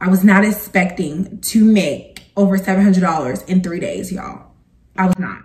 I was not expecting to make over $700 in three days, y'all. I was not.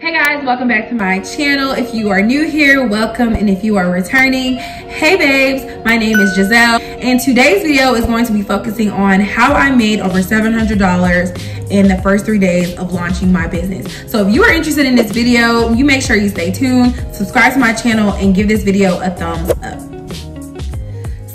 Hey guys, welcome back to my channel. If you are new here, welcome. And if you are returning, hey babes, my name is Jazzell. And today's video is going to be focusing on how I made over $700 in the first three days of launching my business. So if you are interested in this video, you make sure you stay tuned, subscribe to my channel, and give this video a thumbs up.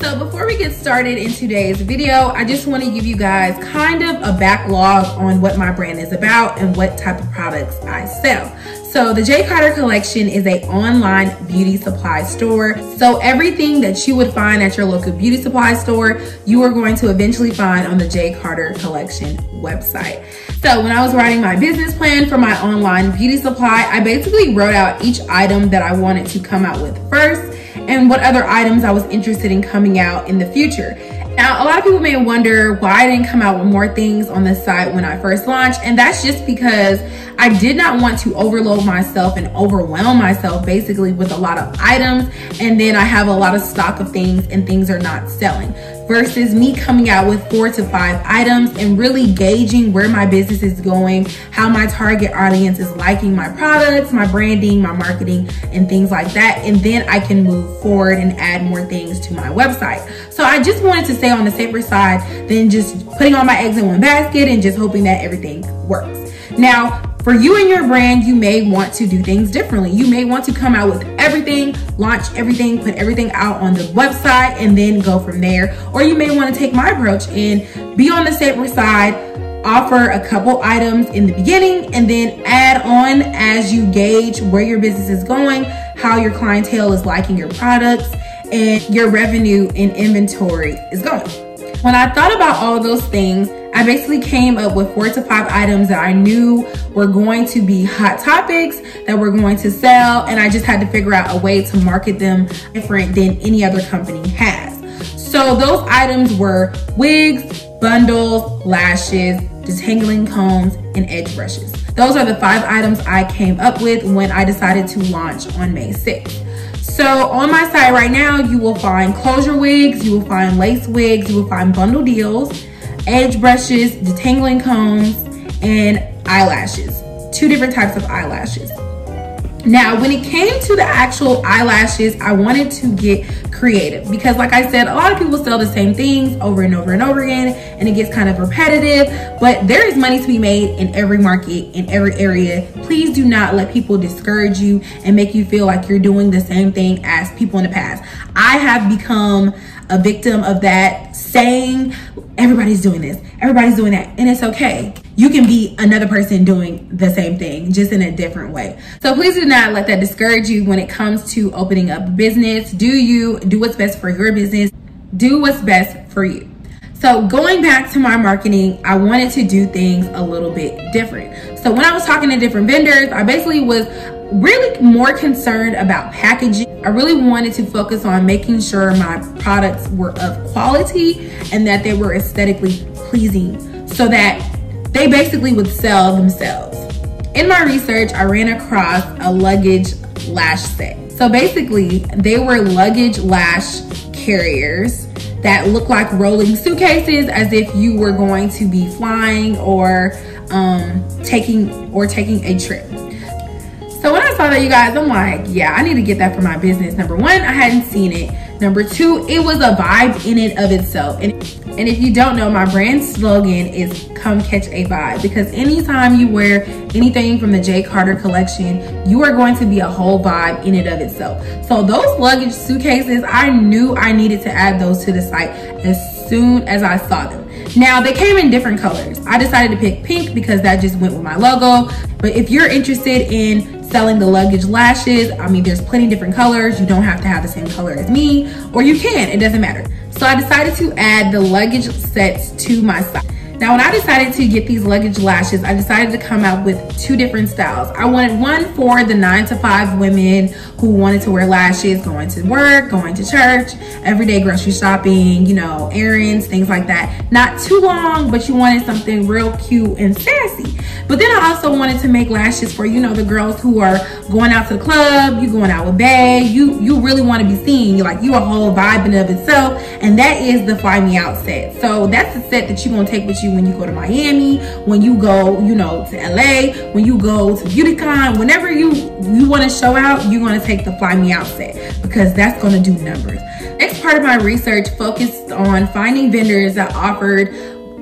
So before we get started in today's video, I just want to give you guys kind of a backlog on what my brand is about and what type of products I sell. So the J Carter collection is a online beauty supply store. So everything that you would find at your local beauty supply store, you are going to eventually find on the J Carter collection website. So when I was writing my business plan for my online beauty supply, I basically wrote out each item that I wanted to come out with first and what other items I was interested in coming out in the future. Now, a lot of people may wonder why I didn't come out with more things on the site when I first launched, and that's just because I did not want to overload myself and overwhelm myself basically with a lot of items, and then I have a lot of stock of things and things are not selling versus me coming out with four to five items and really gauging where my business is going, how my target audience is liking my products, my branding, my marketing, and things like that. And then I can move forward and add more things to my website. So I just wanted to stay on the safer side than just putting all my eggs in one basket and just hoping that everything works. Now, for you and your brand, you may want to do things differently. You may want to come out with everything, launch everything, put everything out on the website, and then go from there. Or you may want to take my approach and be on the safer side, offer a couple items in the beginning, and then add on as you gauge where your business is going, how your clientele is liking your products, and your revenue and inventory is going. When I thought about all those things, I basically came up with four to five items that I knew were going to be hot topics that were going to sell. And I just had to figure out a way to market them different than any other company has. So those items were wigs, bundles, lashes, detangling combs, and edge brushes. Those are the five items I came up with when I decided to launch on May 6th. So on my site right now, you will find closure wigs, you will find lace wigs, you will find bundle deals, edge brushes, detangling combs, and eyelashes. Two different types of eyelashes. Now, when it came to the actual eyelashes, I wanted to get creative because like I said, a lot of people sell the same things over and over and over again and it gets kind of repetitive, but there is money to be made in every market, in every area. Please do not let people discourage you and make you feel like you're doing the same thing as people in the past. I have become a victim of that saying everybody's doing this, everybody's doing that, and it's okay. You can be another person doing the same thing, just in a different way. So please do not let that discourage you when it comes to opening up business. Do you do what's best for your business? Do what's best for you. So going back to my marketing, I wanted to do things a little bit different. So when I was talking to different vendors, I basically was really more concerned about packaging. I really wanted to focus on making sure my products were of quality and that they were aesthetically pleasing so that they basically would sell themselves. In my research, I ran across a luggage lash set. So basically, they were luggage lash carriers that look like rolling suitcases as if you were going to be flying or um, taking or taking a trip. So when I saw that, you guys, I'm like, yeah, I need to get that for my business. Number one, I hadn't seen it. Number two, it was a vibe in and of itself. And, and if you don't know, my brand slogan is come catch a vibe because anytime you wear anything from the J Carter collection, you are going to be a whole vibe in and of itself. So those luggage suitcases, I knew I needed to add those to the site as soon as I saw them. Now they came in different colors. I decided to pick pink because that just went with my logo. But if you're interested in selling the luggage lashes. I mean, there's plenty different colors. You don't have to have the same color as me, or you can, it doesn't matter. So I decided to add the luggage sets to my site. Now, when I decided to get these luggage lashes, I decided to come out with two different styles. I wanted one for the nine to five women who wanted to wear lashes, going to work, going to church, everyday grocery shopping, you know, errands, things like that. Not too long, but you wanted something real cute and sassy. But then I also wanted to make lashes for, you know, the girls who are going out to the club, you going out with Bay, you you really want to be seen. You're like, you a whole vibe in of itself. And that is the Fly Me Out set. So that's the set that you're going to take with you when you go to Miami, when you go, you know, to LA, when you go to BeautyCon, whenever you, you want to show out, you're going to take the Fly Me Out set because that's going to do numbers. Next part of my research focused on finding vendors that offered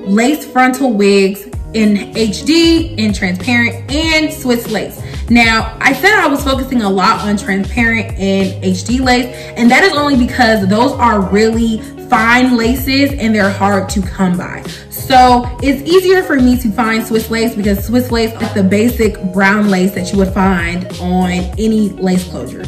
lace frontal wigs in HD, in transparent, and Swiss lace. Now, I said I was focusing a lot on transparent and HD lace, and that is only because those are really fine laces and they're hard to come by. So it's easier for me to find Swiss lace because Swiss lace is the basic brown lace that you would find on any lace closure.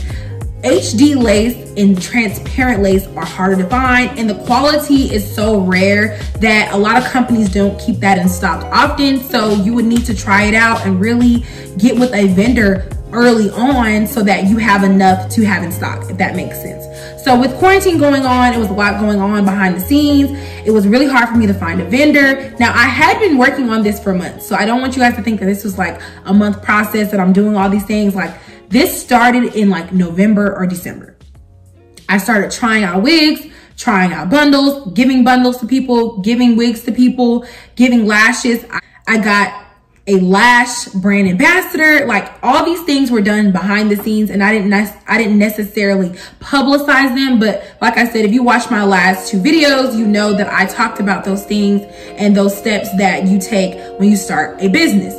HD lace and transparent lace are harder to find and the quality is so rare that a lot of companies don't keep that in stock often. So you would need to try it out and really get with a vendor early on so that you have enough to have in stock, if that makes sense. So with quarantine going on, it was a lot going on behind the scenes. It was really hard for me to find a vendor. Now I had been working on this for months. So I don't want you guys to think that this was like a month process that I'm doing all these things. Like this started in like November or December. I started trying out wigs, trying out bundles, giving bundles to people, giving wigs to people, giving lashes. I got a lash brand ambassador. Like all these things were done behind the scenes and I didn't, I didn't necessarily publicize them. But like I said, if you watch my last two videos, you know that I talked about those things and those steps that you take when you start a business.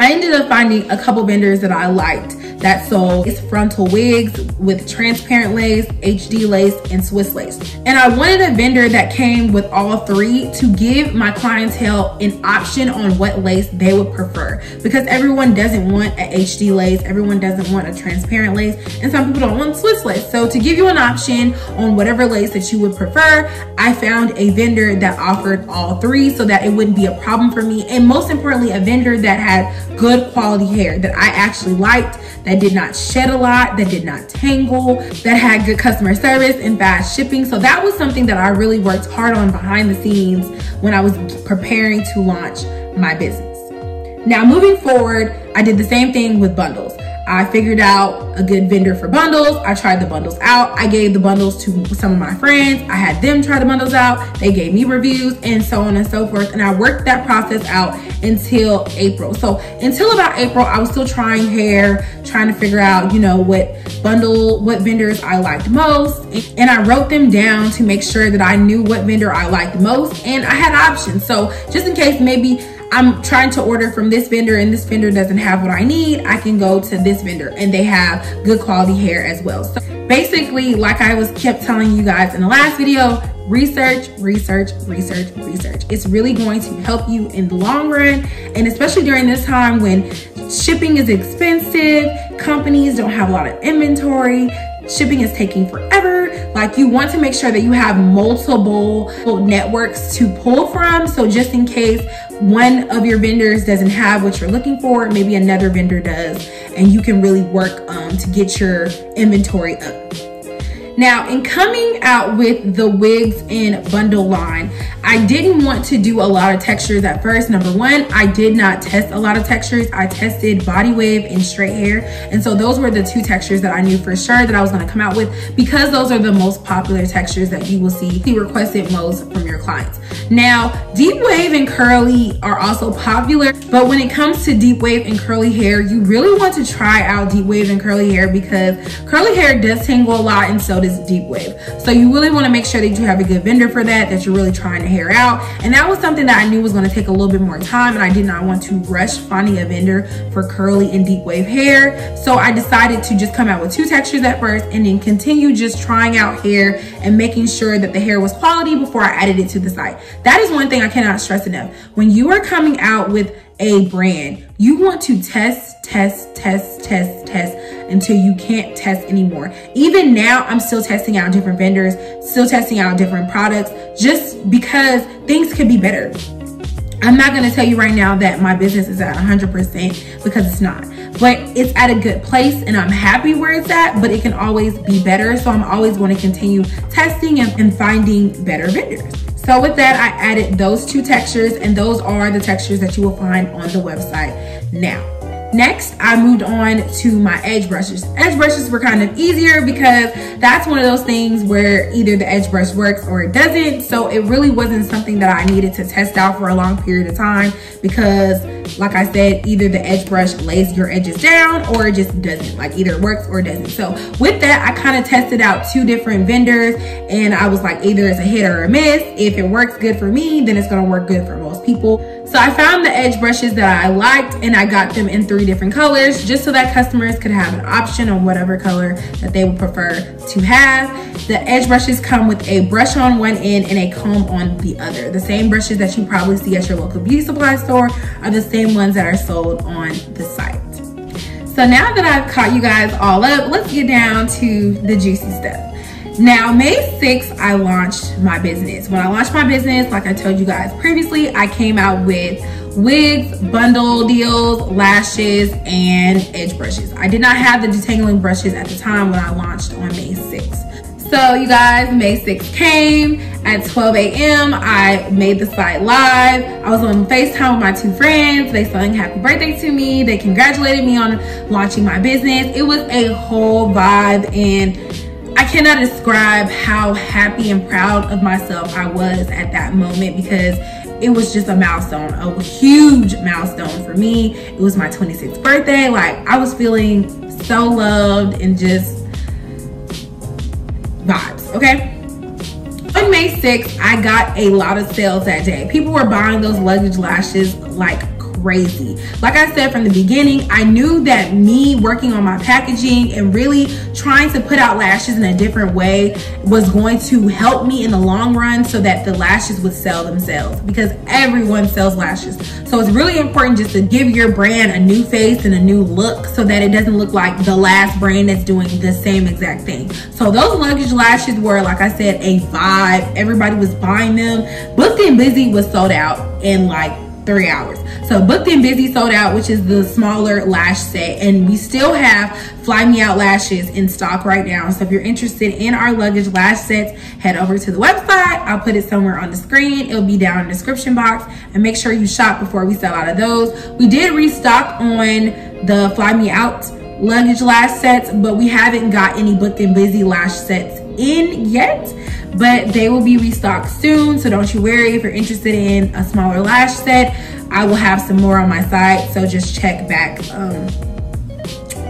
I ended up finding a couple vendors that I liked that sold is frontal wigs with transparent lace, HD lace, and Swiss lace. And I wanted a vendor that came with all three to give my clientele an option on what lace they would prefer. Because everyone doesn't want a HD lace, everyone doesn't want a transparent lace, and some people don't want Swiss lace. So to give you an option on whatever lace that you would prefer, I found a vendor that offered all three so that it wouldn't be a problem for me. And most importantly, a vendor that had good quality hair that I actually liked, that did not shed a lot, that did not tangle, that had good customer service and fast shipping. So that was something that I really worked hard on behind the scenes when I was preparing to launch my business. Now moving forward, I did the same thing with bundles. I figured out a good vendor for bundles. I tried the bundles out. I gave the bundles to some of my friends. I had them try the bundles out. They gave me reviews and so on and so forth. And I worked that process out until April. So until about April, I was still trying hair, trying to figure out, you know, what bundle, what vendors I liked most. And I wrote them down to make sure that I knew what vendor I liked most. And I had options. So just in case maybe I'm trying to order from this vendor and this vendor doesn't have what I need, I can go to this vendor and they have good quality hair as well. So basically, like I was kept telling you guys in the last video, research, research, research, research. It's really going to help you in the long run. And especially during this time when shipping is expensive, companies don't have a lot of inventory, shipping is taking forever. Like you want to make sure that you have multiple networks to pull from. So just in case one of your vendors doesn't have what you're looking for, maybe another vendor does, and you can really work um, to get your inventory up. Now, in coming out with the wigs in bundle line, I didn't want to do a lot of textures at first. Number one, I did not test a lot of textures. I tested body wave and straight hair. And so those were the two textures that I knew for sure that I was gonna come out with because those are the most popular textures that you will see requested most from your clients. Now, deep wave and curly are also popular, but when it comes to deep wave and curly hair, you really want to try out deep wave and curly hair because curly hair does tangle a lot and so does deep wave. So you really wanna make sure that you have a good vendor for that, that you're really trying to hair out. And that was something that I knew was gonna take a little bit more time and I did not want to rush finding a vendor for curly and deep wave hair. So I decided to just come out with two textures at first and then continue just trying out hair and making sure that the hair was quality before I added it to the site. That is one thing I cannot stress enough. When you are coming out with a brand, you want to test, test, test, test, test until you can't test anymore. Even now, I'm still testing out different vendors, still testing out different products just because things could be better. I'm not gonna tell you right now that my business is at 100% because it's not, but it's at a good place and I'm happy where it's at, but it can always be better. So I'm always gonna continue testing and, and finding better vendors. So with that, I added those two textures and those are the textures that you will find on the website now. Next, I moved on to my edge brushes. Edge brushes were kind of easier because that's one of those things where either the edge brush works or it doesn't. So it really wasn't something that I needed to test out for a long period of time because like I said, either the edge brush lays your edges down or it just doesn't, like either it works or doesn't. So with that, I kind of tested out two different vendors and I was like, either it's a hit or a miss. If it works good for me, then it's gonna work good for most people. So I found the edge brushes that I liked and I got them in three different colors just so that customers could have an option on whatever color that they would prefer to have. The edge brushes come with a brush on one end and a comb on the other. The same brushes that you probably see at your local beauty supply store are the same ones that are sold on the site. So now that I've caught you guys all up, let's get down to the juicy stuff. Now, May 6th, I launched my business. When I launched my business, like I told you guys previously, I came out with wigs, bundle deals, lashes, and edge brushes. I did not have the detangling brushes at the time when I launched on May 6th. So you guys, May 6th came at 12 a.m. I made the site live. I was on FaceTime with my two friends. They sang happy birthday to me. They congratulated me on launching my business. It was a whole vibe and I cannot describe how happy and proud of myself I was at that moment because it was just a milestone, a huge milestone for me. It was my 26th birthday. Like I was feeling so loved and just vibes, okay? On May 6th, I got a lot of sales that day. People were buying those luggage lashes like crazy. Like I said from the beginning, I knew that me working on my packaging and really trying to put out lashes in a different way was going to help me in the long run so that the lashes would sell themselves because everyone sells lashes. So it's really important just to give your brand a new face and a new look so that it doesn't look like the last brand that's doing the same exact thing. So those luggage lashes were, like I said, a vibe. Everybody was buying them. Booked and Busy was sold out in like three hours. So Booked and Busy sold out, which is the smaller lash set. And we still have Fly Me Out lashes in stock right now. So if you're interested in our luggage lash sets, head over to the website. I'll put it somewhere on the screen. It'll be down in the description box. And make sure you shop before we sell out of those. We did restock on the Fly Me Out luggage lash sets, but we haven't got any Booked and Busy lash sets in yet but they will be restocked soon. So don't you worry if you're interested in a smaller lash set. I will have some more on my site. So just check back um,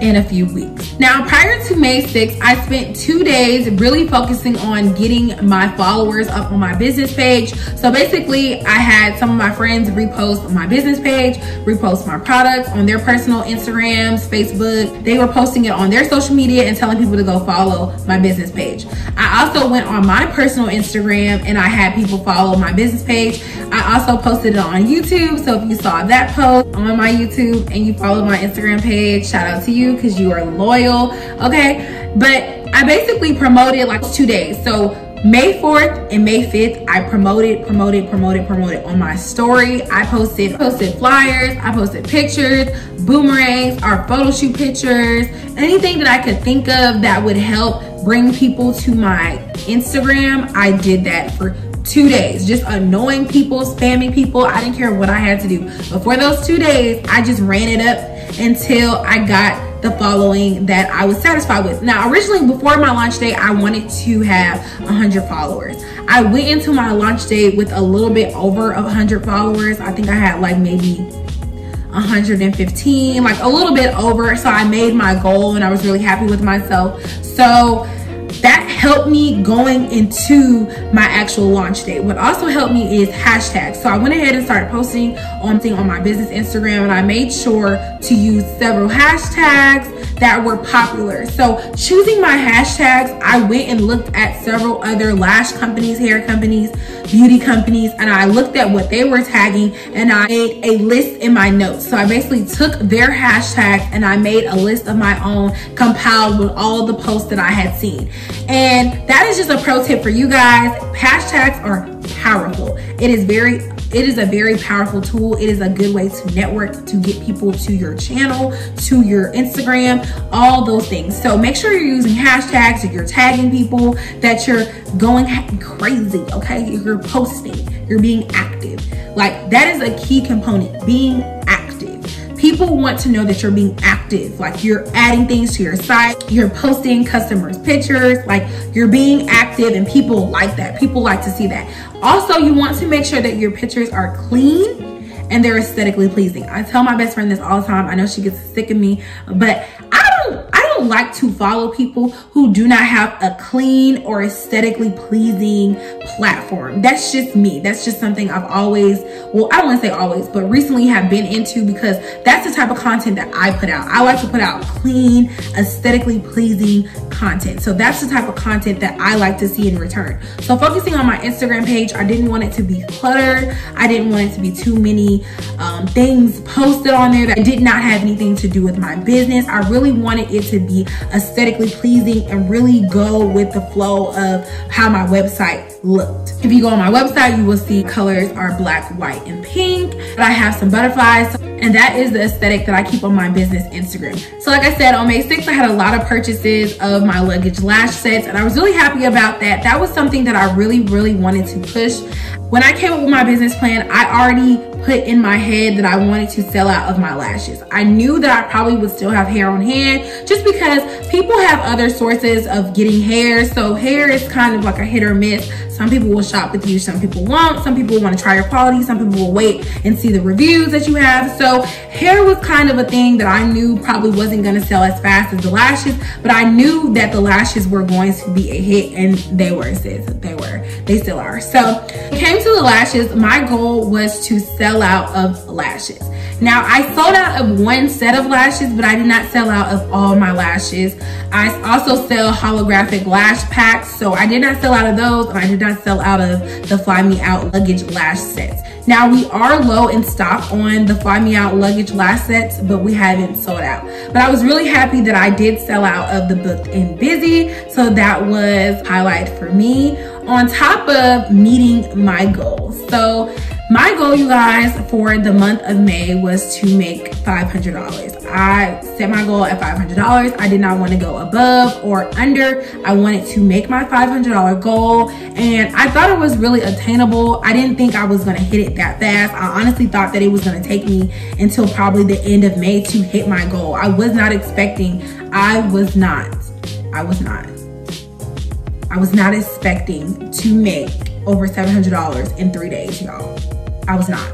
in a few weeks. Now, prior to May 6th, I spent two days really focusing on getting my followers up on my business page. So basically, I had some of my friends repost my business page, repost my products on their personal Instagrams, Facebook. They were posting it on their social media and telling people to go follow my business page. I also went on my personal Instagram and I had people follow my business page. I also posted it on YouTube. So if you saw that post on my YouTube and you followed my Instagram page, shout out to because you are loyal, okay? But I basically promoted like two days. So May 4th and May 5th, I promoted, promoted, promoted, promoted on my story. I posted, posted flyers, I posted pictures, boomerangs, our photo shoot pictures, anything that I could think of that would help bring people to my Instagram. I did that for two days, just annoying people, spamming people. I didn't care what I had to do. But for those two days, I just ran it up until I got the following that I was satisfied with. Now, originally before my launch date, I wanted to have 100 followers. I went into my launch date with a little bit over 100 followers. I think I had like maybe 115, like a little bit over. So I made my goal and I was really happy with myself. So that helped me going into my actual launch date. What also helped me is hashtags. So I went ahead and started posting on on my business Instagram and I made sure to use several hashtags that were popular. So choosing my hashtags, I went and looked at several other lash companies, hair companies, beauty companies, and I looked at what they were tagging and I made a list in my notes. So I basically took their hashtags and I made a list of my own compiled with all the posts that I had seen. And that is just a pro tip for you guys. Hashtags are powerful. It is very it is a very powerful tool. It is a good way to network, to get people to your channel, to your Instagram, all those things. So make sure you're using hashtags, that you're tagging people, that you're going crazy, okay? You're posting, you're being active. Like that is a key component, being people want to know that you're being active like you're adding things to your site you're posting customers pictures like you're being active and people like that people like to see that. Also you want to make sure that your pictures are clean and they're aesthetically pleasing. I tell my best friend this all the time. I know she gets sick of me but i don't i don't like to follow people who do not have a clean or aesthetically pleasing platform. That's just me. That's just something I've always, well, I don't want to say always, but recently have been into because that's the type of content that I put out. I like to put out clean, aesthetically pleasing content. So that's the type of content that I like to see in return. So focusing on my Instagram page, I didn't want it to be cluttered. I didn't want it to be too many um, things posted on there that did not have anything to do with my business. I really wanted it to be aesthetically pleasing and really go with the flow of how my website looked. If you go on my website, you will see colors are black, white, and pink. I have some butterflies and that is the aesthetic that I keep on my business Instagram. So like I said, on May 6th, I had a lot of purchases of my luggage lash sets and I was really happy about that. That was something that I really, really wanted to push. When I came up with my business plan, I already put in my head that I wanted to sell out of my lashes. I knew that I probably would still have hair on hand just because people have other sources of getting hair. So hair is kind of like a hit or miss. Some people will shop with you, some people won't. Some people want to try your quality, some people will wait and see the reviews that you have. So hair was kind of a thing that I knew probably wasn't going to sell as fast as the lashes, but I knew that the lashes were going to be a hit and they were, sis. They were. They still are. So came to the lashes. My goal was to sell out of lashes. Now I sold out of one set of lashes, but I did not sell out of all my lashes. I also sell holographic lash packs. So I did not sell out of those and I did not sell out of the Fly Me Out luggage lash sets. Now we are low in stock on the Fly Me Out luggage lash sets, but we haven't sold out. But I was really happy that I did sell out of the Booked and Busy. So that was highlight for me on top of meeting my goals. So my goal, you guys, for the month of May was to make $500. I set my goal at $500. I did not want to go above or under. I wanted to make my $500 goal and I thought it was really attainable. I didn't think I was going to hit it that fast. I honestly thought that it was going to take me until probably the end of May to hit my goal. I was not expecting, I was not, I was not. I was not expecting to make over $700 in three days, y'all. I was not.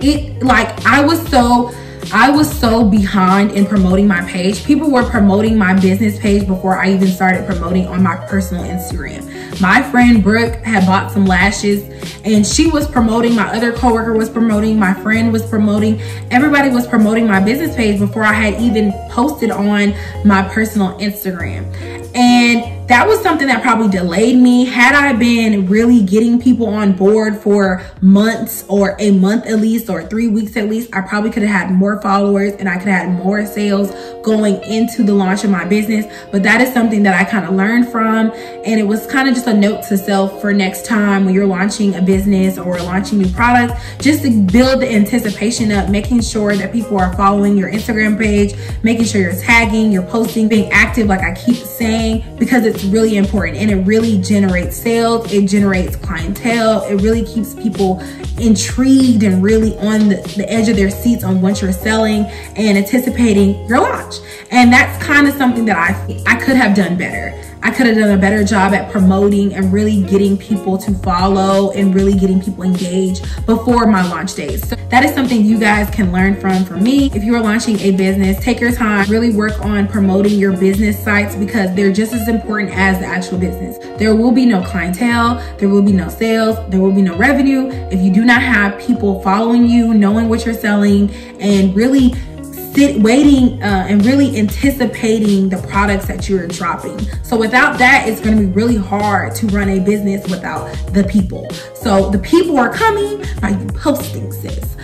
It like I was so I was so behind in promoting my page. People were promoting my business page before I even started promoting on my personal Instagram. My friend Brooke had bought some lashes and she was promoting, my other coworker was promoting, my friend was promoting, everybody was promoting my business page before I had even posted on my personal Instagram. And that was something that probably delayed me. Had I been really getting people on board for months or a month at least or three weeks at least, I probably could have had more followers and I could have had more sales going into the launch of my business. But that is something that I kind of learned from. And it was kind of just a note to self for next time when you're launching a business or launching new products, just to build the anticipation up, making sure that people are following your Instagram page, making sure you're tagging, you're posting, being active, like I keep saying, because it's really important and it really generates sales. It generates clientele. It really keeps people intrigued and really on the, the edge of their seats on what you're selling and anticipating your launch. And that's kind of something that I, I could have done better. I could have done a better job at promoting and really getting people to follow and really getting people engaged before my launch days. So that is something you guys can learn from for me. If you are launching a business, take your time, really work on promoting your business sites because they're just as important as the actual business. There will be no clientele, there will be no sales, there will be no revenue if you do not have people following you, knowing what you're selling, and really sit waiting uh, and really anticipating the products that you're dropping. So without that, it's going to be really hard to run a business without the people. So the people are coming by you posting, sis.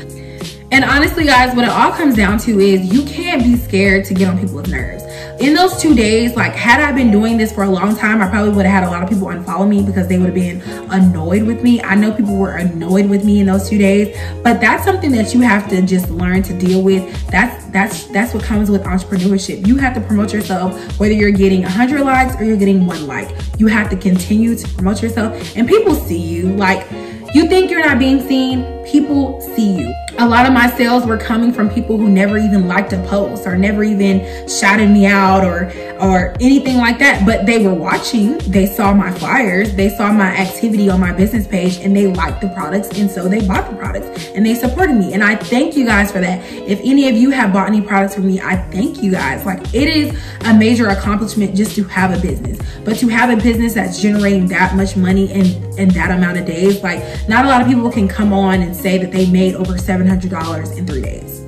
And honestly, guys, what it all comes down to is you can't be scared to get on people's nerves. in those two days, like had I been doing this for a long time, I probably would have had a lot of people unfollow me because they would have been annoyed with me. I know people were annoyed with me in those two days, but that's something that you have to just learn to deal with. That's that's that's what comes with entrepreneurship. You have to promote yourself whether you're getting 100 likes or you're getting one like. You have to continue to promote yourself and people see you. Like you think you're not being seen, people see you. A lot of my sales were coming from people who never even liked a post or never even shouted me out or or anything like that, but they were watching, they saw my flyers, they saw my activity on my business page and they liked the products and so they bought the products and they supported me. And I thank you guys for that. If any of you have bought any products from me, I thank you guys. Like it is a major accomplishment just to have a business, but to have a business that's generating that much money in, in that amount of days, like not a lot of people can come on and say that they made over $700 in three days.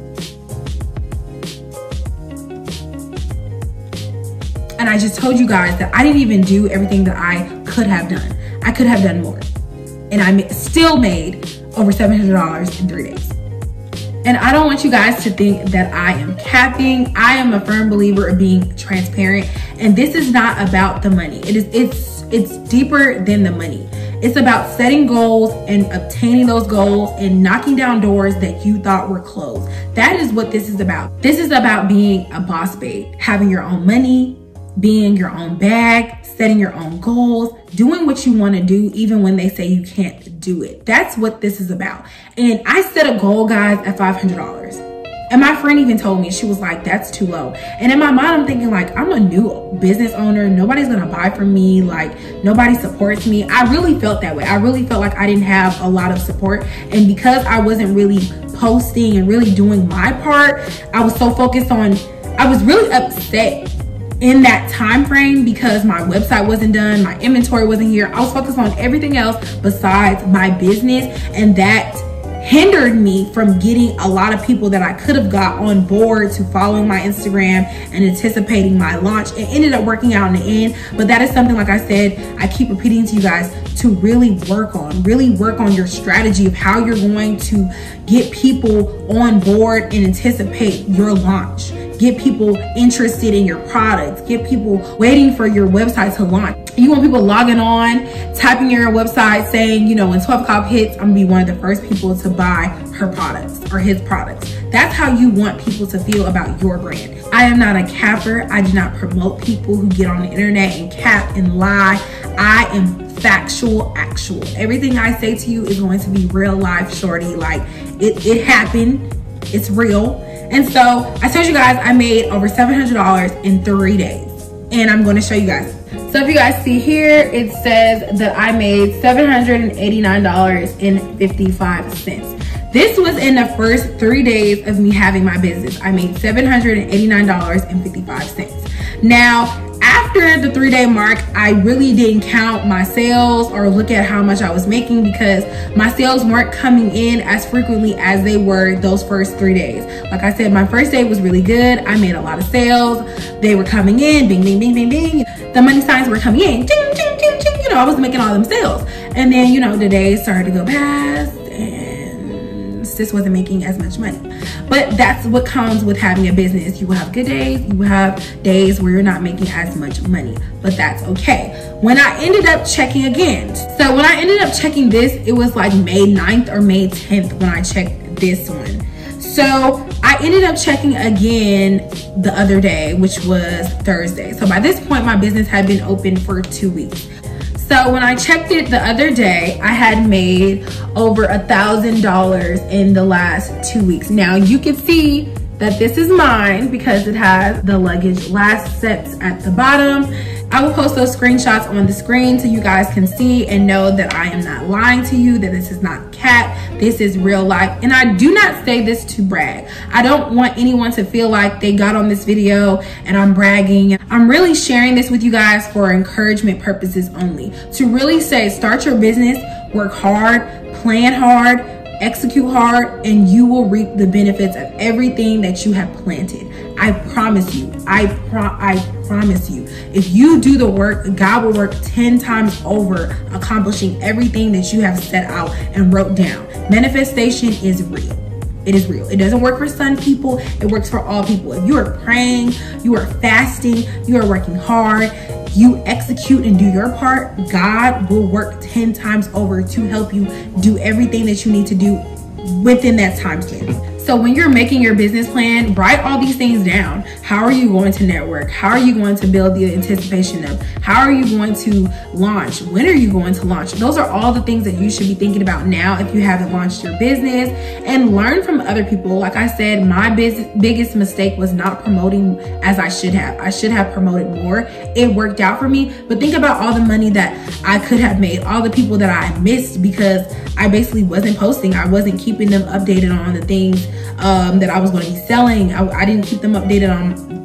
And I just told you guys that I didn't even do everything that I could have done. I could have done more. And I still made over $700 in three days. And I don't want you guys to think that I am capping. I am a firm believer of being transparent. And this is not about the money. It is it's it's deeper than the money. It's about setting goals and obtaining those goals and knocking down doors that you thought were closed. That is what this is about. This is about being a boss babe, having your own money, being your own bag, setting your own goals, doing what you want to do even when they say you can't do it. That's what this is about. And I set a goal, guys, at $500. And my friend even told me, she was like, that's too low. And in my mind, I'm thinking like, I'm a new business owner. Nobody's gonna buy from me. Like nobody supports me. I really felt that way. I really felt like I didn't have a lot of support. And because I wasn't really posting and really doing my part, I was so focused on, I was really upset in that time frame because my website wasn't done, my inventory wasn't here. I was focused on everything else besides my business and that hindered me from getting a lot of people that I could have got on board to following my Instagram and anticipating my launch. It ended up working out in the end, but that is something like I said, I keep repeating to you guys to really work on, really work on your strategy of how you're going to get people on board and anticipate your launch get people interested in your products, get people waiting for your website to launch. You want people logging on, typing your website, saying, you know, when 12 o'clock hits, I'm gonna be one of the first people to buy her products or his products. That's how you want people to feel about your brand. I am not a capper. I do not promote people who get on the internet and cap and lie. I am factual, actual. Everything I say to you is going to be real life, shorty. Like it, it happened. It's real and so I told you guys I made over $700 in three days. And I'm gonna show you guys. So if you guys see here, it says that I made $789.55. This was in the first three days of me having my business. I made $789.55. Now, after the three day mark, I really didn't count my sales or look at how much I was making because my sales weren't coming in as frequently as they were those first three days. Like I said, my first day was really good. I made a lot of sales. They were coming in, bing, bing, bing, bing, bing. The money signs were coming in, ding, ding, ding, ding. You know, I was making all them sales. And then, you know, the days started to go past and just wasn't making as much money. But that's what comes with having a business. You will have good days, you will have days where you're not making as much money, but that's okay. When I ended up checking again, so when I ended up checking this, it was like May 9th or May 10th when I checked this one. So I ended up checking again the other day, which was Thursday. So by this point, my business had been open for two weeks. So when I checked it the other day, I had made over a thousand dollars in the last two weeks. Now you can see that this is mine because it has the luggage lash sets at the bottom I will post those screenshots on the screen so you guys can see and know that I am not lying to you, that this is not cat, this is real life. And I do not say this to brag. I don't want anyone to feel like they got on this video and I'm bragging. I'm really sharing this with you guys for encouragement purposes only. To really say, start your business, work hard, plan hard, execute hard, and you will reap the benefits of everything that you have planted. I promise you. I pro I promise you. If you do the work, God will work 10 times over accomplishing everything that you have set out and wrote down. Manifestation is real. It is real. It doesn't work for some people, it works for all people. If you are praying, you are fasting, you are working hard, you execute and do your part, God will work 10 times over to help you do everything that you need to do within that time span. So when you're making your business plan, write all these things down. How are you going to network? How are you going to build the anticipation of? How are you going to launch? When are you going to launch? Those are all the things that you should be thinking about now if you haven't launched your business and learn from other people. Like I said, my business, biggest mistake was not promoting as I should have. I should have promoted more. It worked out for me, but think about all the money that I could have made, all the people that I missed because I basically wasn't posting. I wasn't keeping them updated on the things um, that I was going to be selling. I, I didn't keep them updated on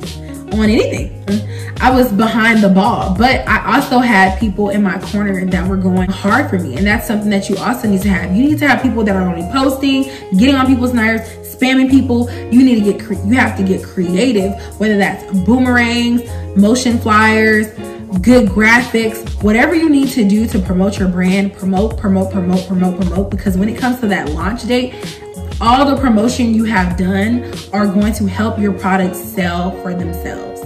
on anything. I was behind the ball, but I also had people in my corner that were going hard for me. And that's something that you also need to have. You need to have people that are only posting, getting on people's nerves, spamming people. You need to get, you have to get creative, whether that's boomerangs, motion flyers, good graphics, whatever you need to do to promote your brand, promote, promote, promote, promote, promote. Because when it comes to that launch date, all the promotion you have done are going to help your products sell for themselves.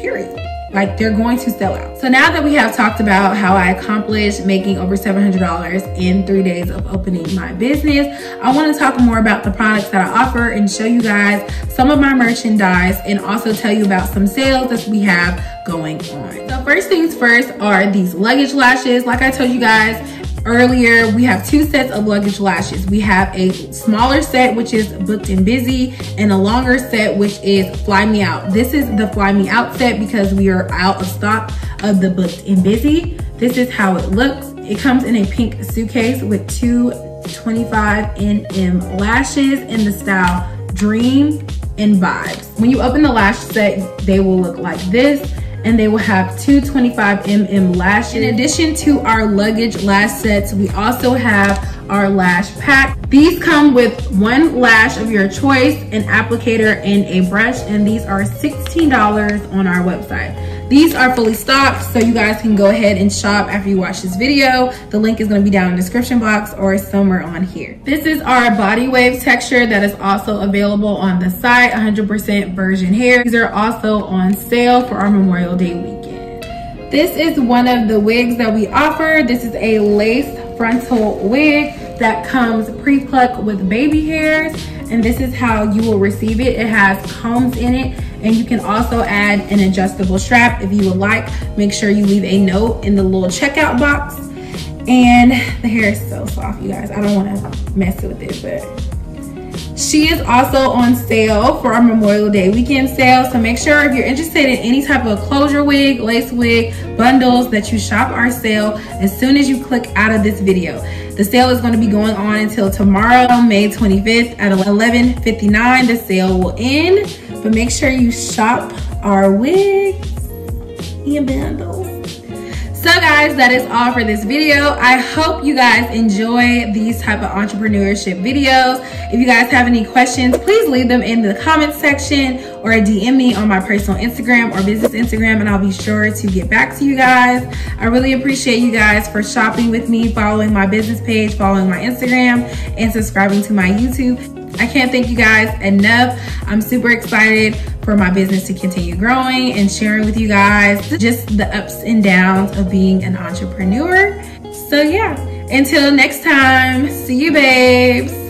Period. Like they're going to sell out. So now that we have talked about how I accomplished making over $700 in three days of opening my business, I want to talk more about the products that I offer and show you guys some of my merchandise and also tell you about some sales that we have going on. So first things first are these luggage lashes. Like I told you guys, earlier, we have two sets of luggage lashes. We have a smaller set, which is booked and busy, and a longer set, which is fly me out. This is the fly me out set because we are out of stock of the booked and busy. This is how it looks. It comes in a pink suitcase with two 25 NM lashes in the style Dream and Vibes. When you open the lash set, they will look like this and they will have two 25mm lashes. In addition to our luggage lash sets, we also have our lash pack. These come with one lash of your choice, an applicator, and a brush, and these are $16 on our website. These are fully stocked, so you guys can go ahead and shop after you watch this video. The link is gonna be down in the description box or somewhere on here. This is our body wave texture that is also available on the site, 100% virgin hair. These are also on sale for our Memorial Day weekend. This is one of the wigs that we offer. This is a lace frontal wig that comes pre-plucked with baby hairs and this is how you will receive it. It has combs in it and you can also add an adjustable strap if you would like. Make sure you leave a note in the little checkout box. And the hair is so soft, you guys. I don't wanna mess with it, but she is also on sale for our Memorial Day weekend sale. So make sure if you're interested in any type of closure wig, lace wig, bundles that you shop our sale as soon as you click out of this video. The sale is going to be going on until tomorrow, May 25th at 11.59. The sale will end, but make sure you shop our wigs and bundles. So guys, that is all for this video. I hope you guys enjoy these type of entrepreneurship videos. If you guys have any questions, please leave them in the comment section or DM me on my personal Instagram or business Instagram and I'll be sure to get back to you guys. I really appreciate you guys for shopping with me, following my business page, following my Instagram, and subscribing to my YouTube. I can't thank you guys enough. I'm super excited for my business to continue growing and sharing with you guys just the ups and downs of being an entrepreneur. So yeah, until next time, see you babes.